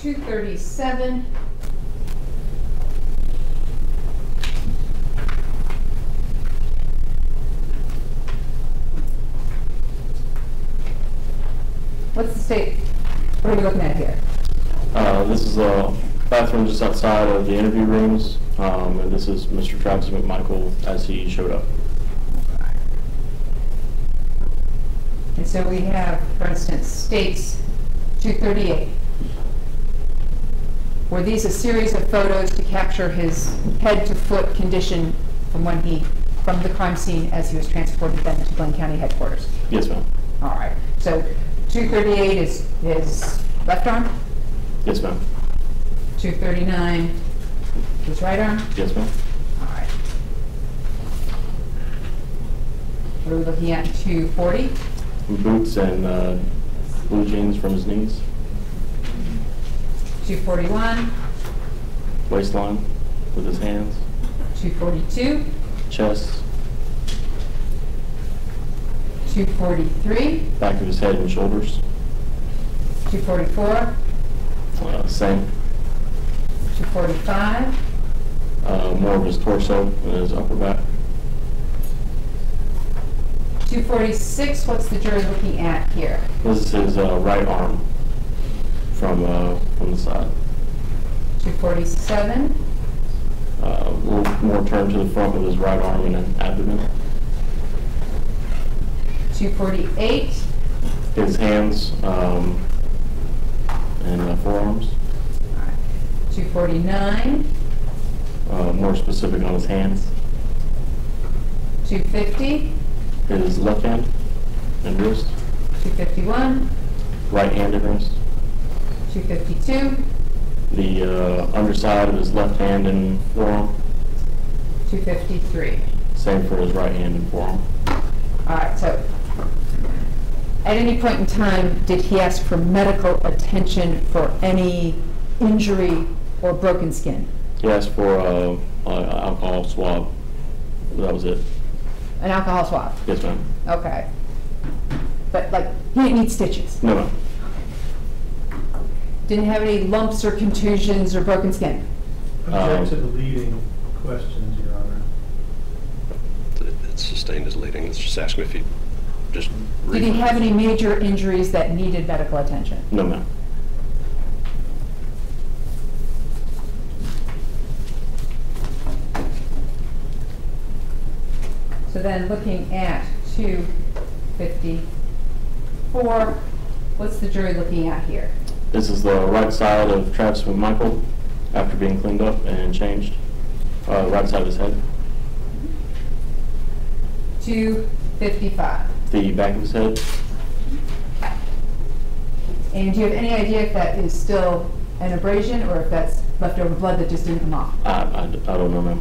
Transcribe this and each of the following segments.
two thirty-seven. What's the state, what are we looking at here? Uh, This is a bathroom just outside of the interview rooms, um, and this is Mr. Travis McMichael as he showed up. And so we have, for instance, states two thirty-eight. Were these a series of photos to capture his head-to-foot condition from when he, from the crime scene as he was transported then to Glynn County headquarters? Yes, ma'am. All right, so two thirty-eight is his left arm, Yes, ma'am. two thirty-nine his right arm? Yes, ma'am. All right. What are we looking at, two forty? Boots and uh, blue jeans from his knees, 241, waistline with his hands, 242, chest, 243, back of his head and shoulders, 244, uh, same. 245, Uh, More of his torso and his upper back. 246, what's the jury looking at here? This is his uh, right arm from, uh, from the side. 247, Uh, A little more turned to the front with his right arm and abdomen. 248, His hands um, and uh, forearms, 249, uh, more specific on his hands. 250, His left hand and wrist, 251, right hand and wrist. 252, The uh, underside of his left hand and forearm, 253. same for his right hand and forearm. All right, so at any point in time, did he ask for medical attention for any injury or broken skin? He asked for uh, uh, alcohol swab. That was it. An alcohol swab? Yes, ma'am. Okay. But like, he didn't need stitches? No, ma'am. Didn't have any lumps or contusions or broken skin? Object um, to the leading questions, Your Honor. It's sustained as leading, let's just ask him if he just. Did he have any major injuries that needed medical attention? No, ma'am. So then looking at two fifty-four, what's the jury looking at here? This is the right side of Travis McMichael after being cleaned up and changed. Uh, right side of his head. Two fifty-five. The back of his head. And do you have any idea if that is still an abrasion or if that's leftover blood that just didn't come off? I, I, I don't know, ma'am.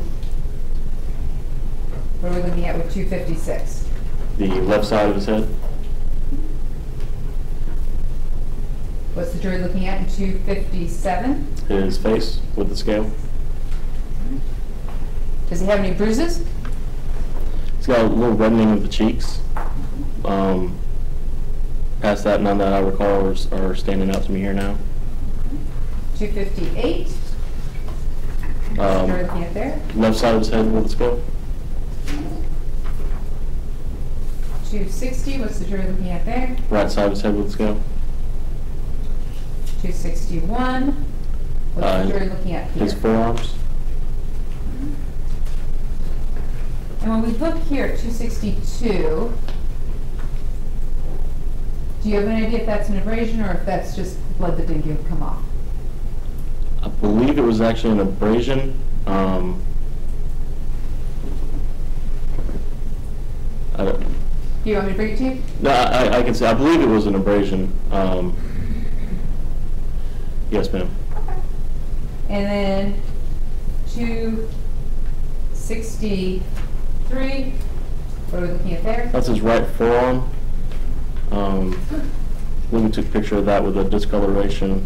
What are we looking at with two fifty-six? The left side of his head. What's the jury looking at in two fifty-seven? His face with the scale. Does he have any bruises? He's got a little reddening of the cheeks. Um, past that, none that I recall are, are standing out to me here now. Two fifty-eight? What's the Um, jury looking at there? Left side of his head with the scale. Two sixty, what's the jury looking at there? Right side of his head with the scale. Two sixty-one, what's Uh, jury looking at here? His forearms. And when we look here at two sixty-two, do you have any idea if that's an abrasion or if that's just blood that didn't give- come off? I believe it was actually an abrasion. Um, I don't, Do you want me to bring it to you? no, I, I can say, I believe it was an abrasion. Um, yes, ma'am. Okay. And then two sixty-three, what are we looking at there? That's his right forearm. Um, we took a picture of that with a discoloration.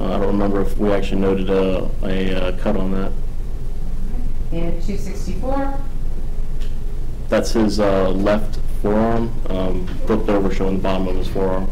Uh, I don't remember if we actually noted a, a uh, cut on that. And two sixty-four, That's his uh, left forearm, um, flipped over showing the bottom of his forearm.